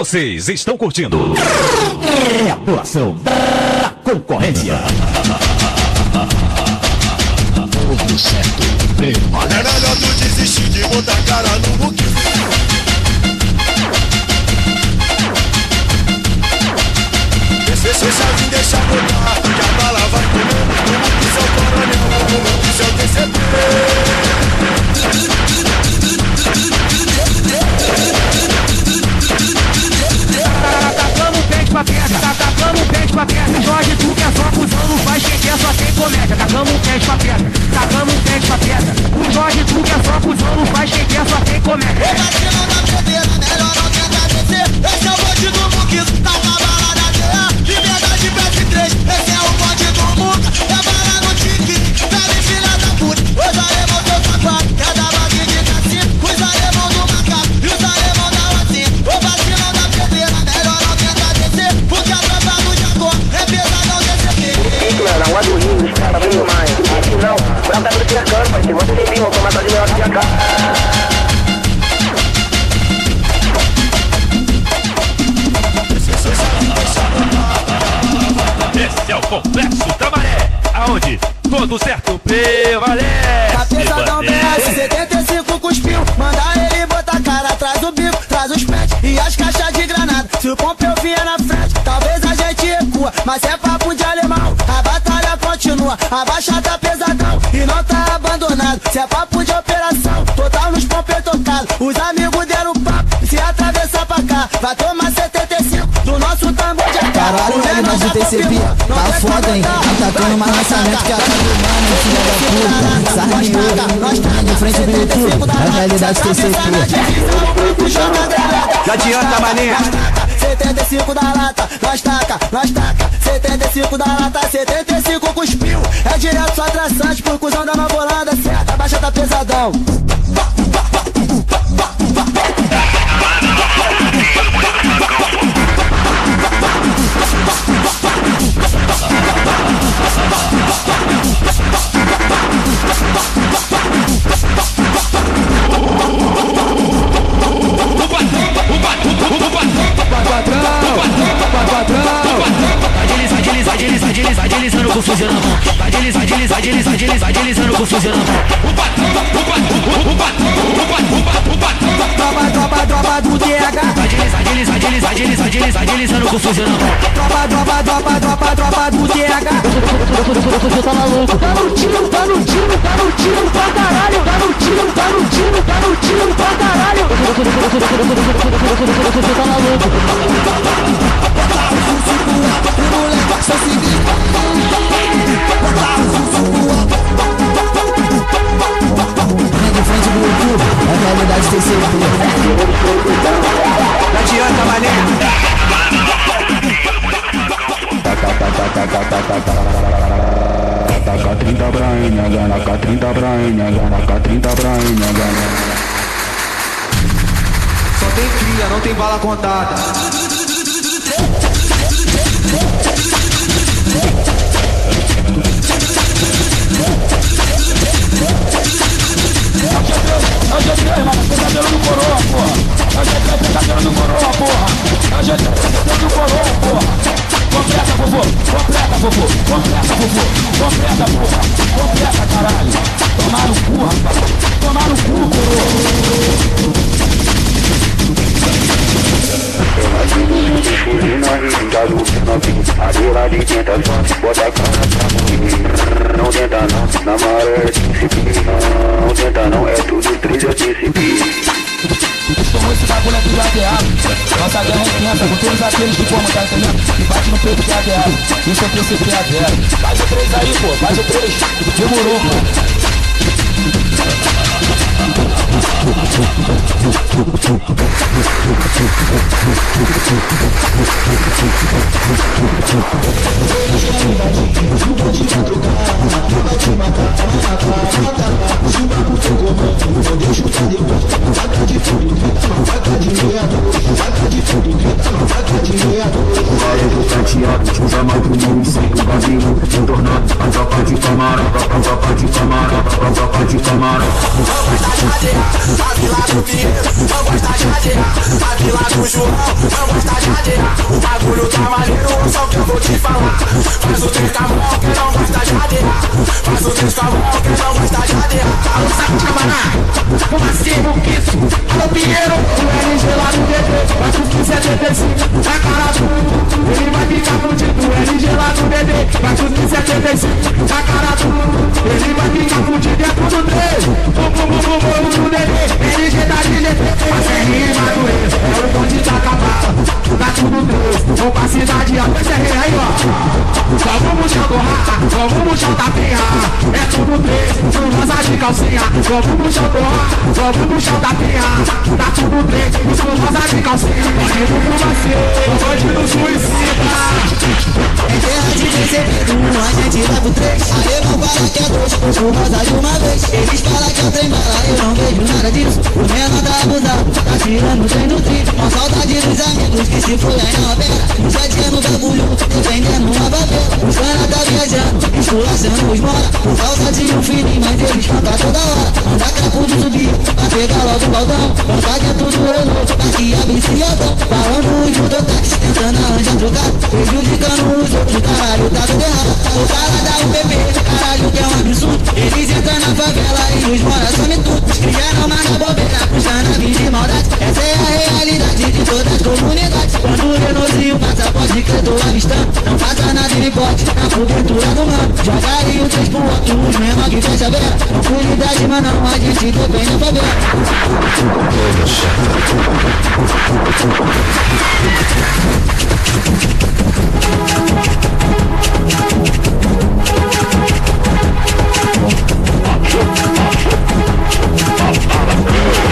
Vocês estão curtindo. É a atuação da concorrência. Povo certo, É prevalece. melhor tu desistir de botar a cara no buquê. Deixa, deixa vir, deixa botar, que a bala vai comer. Como que seu coronel, como que seu TCP. Tá tacando o pente pra pedra. Jorge, tu que é só cuzão, não faz quem quer, só tem comédia. Tacando o pente pra pedra, tacando o pente Complexo da Maré, aonde todo certo prevalece. Tá pesadão BS, 75 cuspiu. Manda ele botar a cara atrás do bico, traz os pets e as caixas de granada. Se o Pompeu vier na frente, talvez a gente recua. Mas é papo de alemão, a batalha continua. A baixa tá pesadão e não tá abandonado. Se é papo de operação, total nos Pompeu tocado. Os amigos deram papo, se atravessar pra cá, vai tomar O TCP tá foda, hein? Tá tendo mais lançamento que a cara do mano, filha da puta. Sarneiro, de frente do YouTube, a realidade TCP. Já adianta, maninha. 75 da lata, nós taca, nós taca. 75 da lata, 75 cuspiu. É direto só traçante, por cuzão da nova Holanda. Certa, baixa tá pesadão. Deslizando com fuzil na mão. Vai deslizar, deslizar, deslizar, deslizar, deslizando com fuzil na mão. Tropa, tropa, tropa do DH. Vai deslizar, deslizar, deslizando com fuzil na mão. Tropa, tropa, tropa, tropa, tropa do. O fuzil tá maluco. Tá no tiro, tá no tiro, tá no tiro pra caralho. Tá no tiro, tá no tiro, tá no tiro pra caralho. O fuzil tá maluco. De frente do YouTube, é realidade TCP. Não adianta, mané. Taca 30 pra NH, naca 30 pra NH, naca 30 pra NH. Só tem cria, não tem bala contada. É o G3, mano, pesadelo no coroa, porra. É o G3, pesadelo no coroa, porra. É o G3, pesadelo no coroa, porra. Completa, vovô, completa, vovô, completa, vovô, completa, porra, completa, caralho. Isso é PCP ADA Faz o 3 aí, pô, faz o 3 Demorou, pô João não gosta de adear. O bagulho tá maneiro, só que eu vou te falar. Faz o três mão, quem não gosta de adear. Faz o três com a mão, quem não gosta de de camarão, como assim, Buquiço? Alô, Pinheiro, o LG lá no DD, vai com 75, na cara do mundo. Ele vai ficar fudido, o LG lá no DD, vai com 75, na cara do mundo. Ele vai ficar fudido, é tudo três. Bum, bum, bum, bum, no DD, LG tá de DD. Mas é rima do ex, é o bonde da cabala, tá tudo três. Vou pra cidade, ó, esse é aí, ó. Só vamos chão do raca, só vamos chão da pinha. É tudo três, com rosa de calcinha. Só vamos chão do raca, só vamos chão da pinha. Tá tudo três, com rosa de calcinha. Bandido com você, bandido suicida. É terra de recebido, a gente vai pro três. Aê, vão falar que é dois, por rosa de uma vez. Eles falam que eu tenho bala, eu não vejo nada disso. O menor tá abusado, tá tirando sem no trilho. Com saudade dos amigos que se foi aí na favela. No bagulho, defendendo uma favela. Os caras tá viajando, esculachando os mola. Causa de um filhinho, mas eles cantam toda hora. Anda capo de subir, pra pegar logo o baldão. Conta que é tudo Renault, aqui é viciadão. Falando os mototáxis, tentando arranjar trocado. Prejudicando os outros, caralho, tá tudo errado. O cara da UPP, caralho, que é um absurdo. Eles entram na favela e os mora some tudo. Criaram uma na bobeira, puxando a vida de maldade. Essa é pode, na cobertura do mano. Joga aí o três pro outro, os menor que beira. Tranquilidade, mas não, a gente depende da favela. Vocês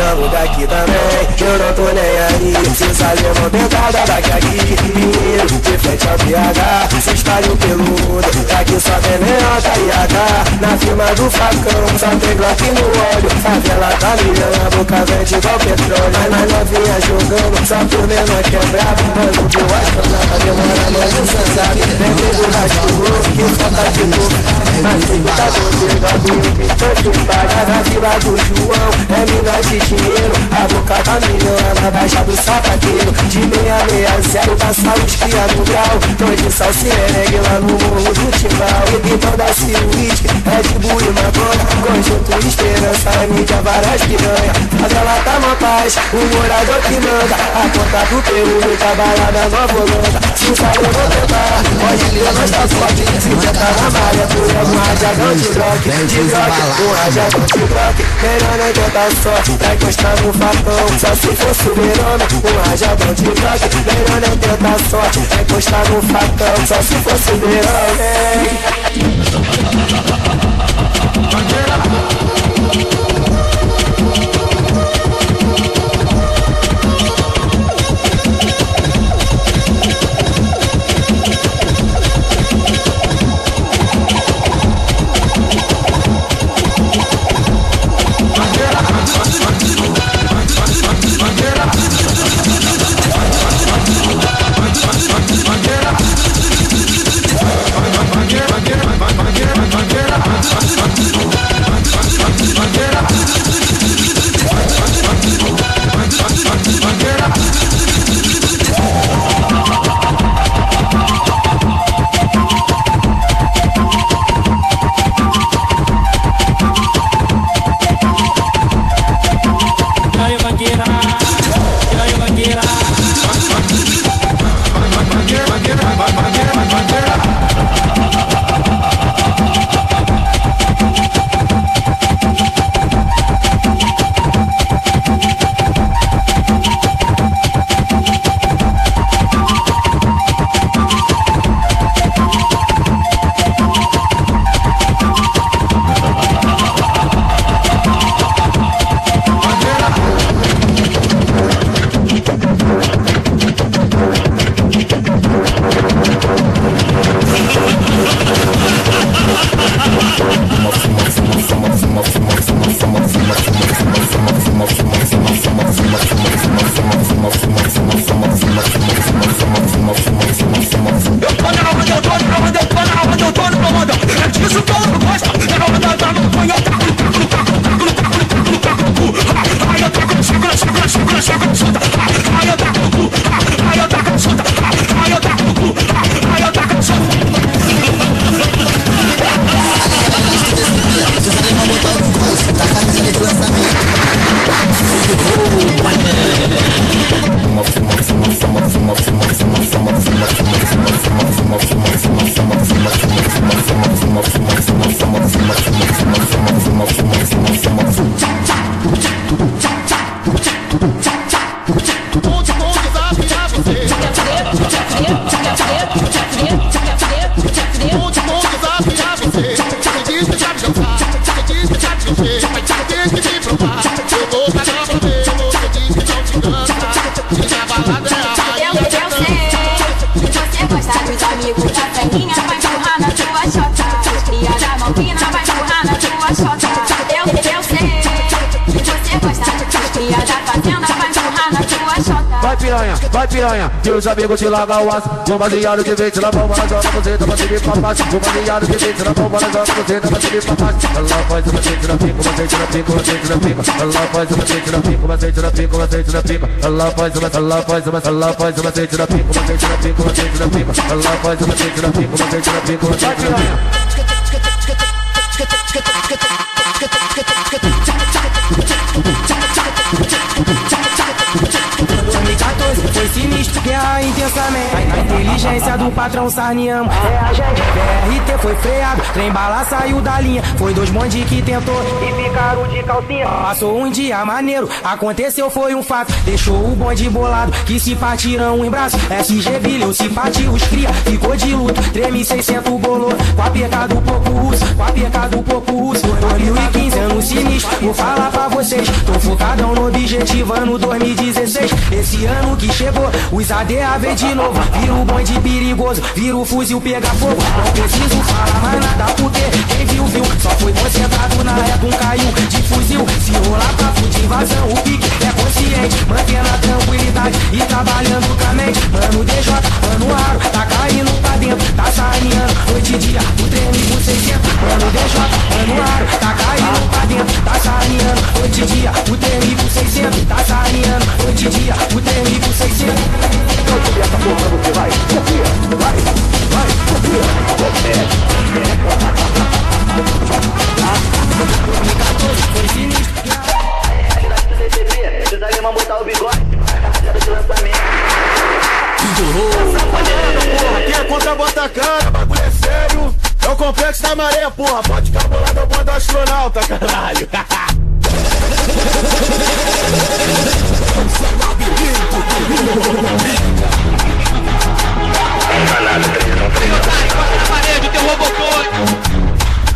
tamo daqui também. Eu não tô nem aí Se sair uma dentada daqui aqui Mineiro, de frente ao PH Se espalham pelo mundo Daqui só tem meiota e AK Na firma do facão Só tem Glock no olho. Favela tá milhando A boca vende igual petróleo. Mas nós novinha jogando Só por menor que é brabo. Mano de Washington Tá demorando hoje cê sabe. Vem da chuva Que falta de novo Se tá pagar Na vila do João É mina de dinheiro A boca tá milhando Na baixa do De meia meia zero Passa os cria no grau Tô de salsiregue lá no morro do Timbal paz O morador que manda. A conta do Peru Muita balada Nova Holanda Se o eu vou tentar Pode ver nós tá forte. Se já tá na malha Tu é um radiadão de droga De droga Um radiadão de droga Melhor não tentar sorte Pra encostar no facão Só se for super-homem Um rajadão de droga Melhor não tentar sorte Pra encostar no facão Só se for super-homem. manguinha vai piranha, vai piranha, que os amigos te largam o aço No baseado que vem, tira a bomba, joga você, tá batendo pra baixo No baseado que vem, tira a bomba, joga você, tá batendo pra baixo Ela faz você, tira pico, você tira pico, você tira pico Ela faz você, tira pico, você tira pico, você tira pico Ela faz você, ela faz você, ela faz você, tira pico, você tira pico, você tira pico Ela faz você, tira pico, você tira pico, você tira pico Foi pásame. Intensamente. A inteligência do patrão Sarniamo. É a gente. BRT foi freado, trem bala saiu da linha. Foi dois bonde que tentou e ficaram de calcinha. Passou um dia maneiro, aconteceu foi um fato. Deixou o bonde bolado, que se partiram em braço. SG Vilheu se partiu os cria, ficou de luto. Treme 600 bolou, com a PK do pouco russo, com a PK do pouco russo. 2015, ano sinistro, vou falar pra vocês. Tô focadão no objetivo, ano 2016. Esse ano que chegou, os ADA vem de novo. Vira o bonde perigoso, vira o fuzil, pega fogo. Não preciso falar mais nada, porque quem viu, viu. Só Porra, quem é contra bota a cara, bagulho é sério. É o complexo da maré, porra. Pode ficar bolado, eu mando astronauta, caralho.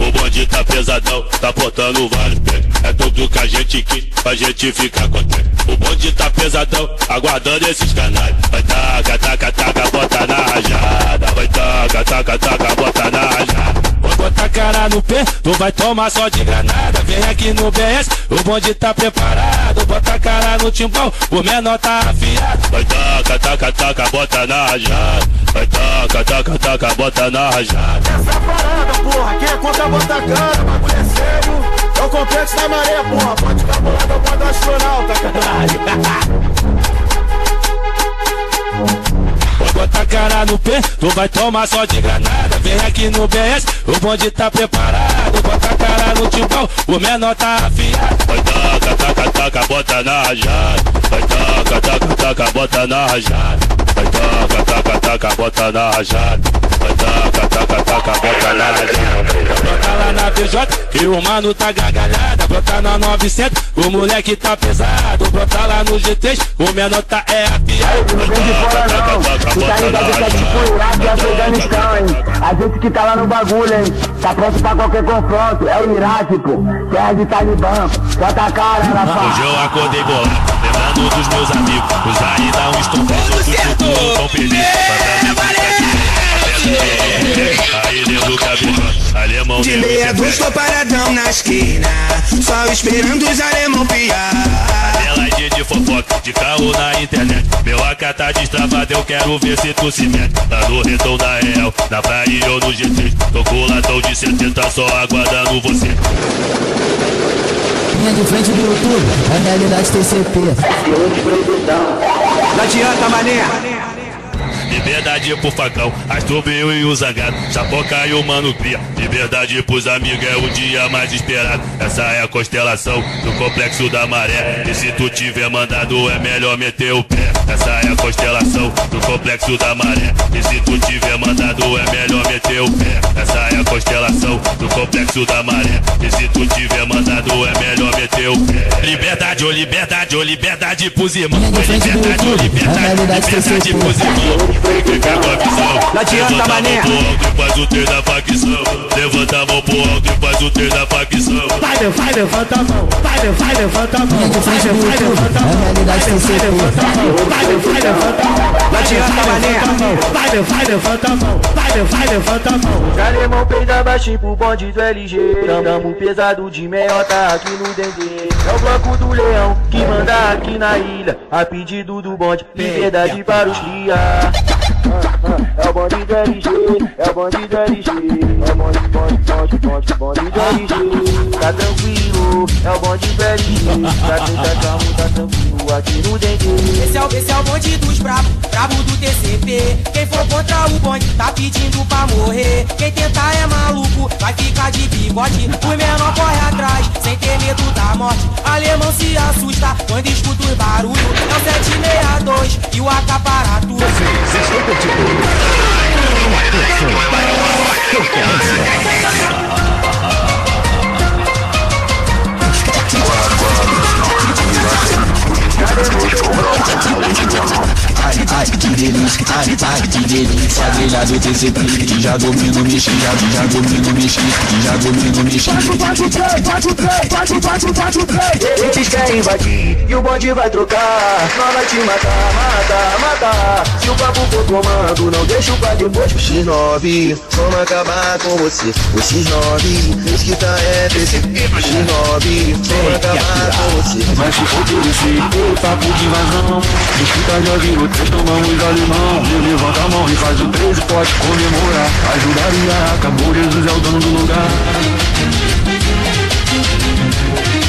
O bonde tá pesadão, tá botando vários pés. É tudo que a gente quis, a gente fica contente. O bonde tá pesadão, aguardando esses canais. Vai taca, taca, taca, bota na rajada. Vai taca, taca, taca, bota na rajada. Vou botar cara no pé, tu vai tomar só de granada. Vem aqui no BS, o bonde tá preparado. Bota cara no timbal, o menor tá afiado. Vai taca, taca, taca, bota na rajada. Vai taca, taca, taca, bota na rajada. Essa parada, porra, quem é contra bota cara, bagulho é sério. É o complexo da maré, porra. Pode ficar bolado, eu mando astronauta, caralho. Vou botar a cara no pé, tu vai tomar só de granada. Vem aqui no BS, o bonde tá preparado. Bota a cara no timbal, o menor tá afiado. Vai taca, taca, taca, bota na rajada. Vai taca, taca, taca, bota na rajada. Vai taca, taca, bota na rajada. Vai taca, taca, taca, bota na rajada. BJ, que o mano tá gargalhada. Brota na 900, o moleque tá pesado. Brota lá no G3, o menor tá é afiado. Não vem de fora não, tu tá ligado que é tipo o Iraque e Afeganistão, hein? A gente que tá lá no bagulho, hein? Tá pronto pra qualquer confronto, é o Iraque, pô. Terra de Talibã, bota a cara, Rafa. Hoje eu acordei bolado, lembrando dos meus amigos. Os ainda um estão presos, os futuros tão. Aí dentro do cabelo, alemão De meia dúzia tô paradão na esquina Só esperando os alemão piar Ela é de fofoca, de carro na internet. Meu AK tá destravado, eu quero ver se tu se mete. Tá no retão da real, na praia ou no G3. Tô com latão de 70, só aguardando você. Linha de frente do YouTube, a realidade TCP. Não adianta, mané. Liberdade pro facão, Astrobeu e o Zangado, Chapoca e o Mano Cria. Liberdade pros amigos é o dia mais esperado. Essa é a constelação do complexo da maré. E se tu tiver mandado, é melhor meter o pé. Essa é a constelação do complexo da maré. E se tu tiver mandado, é melhor meter o pé. Essa é a constelação do complexo da maré. E se tu tiver mandado, é melhor meter o pé. Liberdade, ô liberdade, ô liberdade pros irmãos. Liberdade, ô liberdade, liberdade pros irmãos. Fica com a visão. Não adianta, Levanta a mão mané. pro alto e faz o T da facção. Levanta a mão pro alto e faz o T da facção. Vai, meu, vai, levanta a mão. Vai, meu, vai, levanta a mão. Vai, meu, vai, levanta a mão. Vai, meu, vai, levanta a mão. Vai, meu, vai, levanta a mão. Adianta, mané. Vai, vai, vai, levanta a mão, vai, vai, levanta a mão. Alemão peida baixinho pro bonde do LG Tamo pesado de meiota aqui no Dendê É o bloco do leão que manda aqui na ilha. A pedido do bonde, liberdade para os cria. É o bonde do LG, é o bonde do LG É o bonde, bonde, bonde, bonde, bonde do LG Tá tranquilo, é o bonde do LG Tá tá calmo, tá tranquilo aqui no Dendê. Esse é, o, esse é o bonde dos brabo, brabo do TCP Quem for contra o bonde tá pedindo pra morrer. Quem tentar é maluco, vai ficar de bigode O menor corre atrás, sem ter medo da morte. Alemão se assusta quando escuta os barulhos. É o 762 e o AK para tudo Vocês estão curtindo uma. Ai, ai, que delícia, ai, ai, que delícia Grelha do TCP, que já domino o mexi Já, já domino o mexi, que já domino o mexi Bate o trem, bate o trem, bate, bate, bate o trem Eles querem invadir e o bonde vai trocar Nós vai te matar, matar, matar Se o papo for comando, não deixa o pra depois O X9, vamos acabar com você O X9, diz que tá é TCP O X9, vamos acabar com você Mas se for por esse papo de invasão Escuta já virou três, tomamos alemão Me levanta a mão e faz o 13, pode comemorar. Ajudaria, acabou, Jesus é o dono do lugar.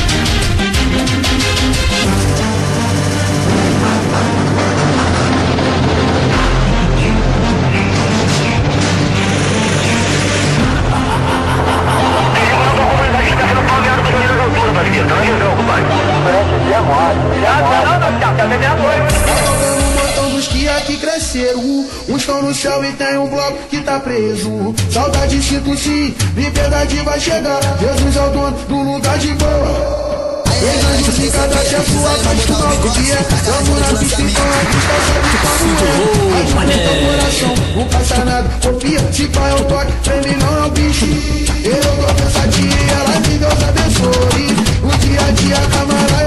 Um montão dos que parceiro. Uns estão no céu e tem um bloco que tá preso. Saudade sinto sim, liberdade vai chegar. Jesus é o dono do lugar de boa. Tem anjos em cada sua faz tudo ao dia. Tamo na pista, então a pista sabe como é. Ajuda é tá teu coração, não passa nada, copia. Se pai é um toque, treme não é um bicho. Eu dou tô pensadinha, ela me Deus abençoe. O dia a dia, camarada.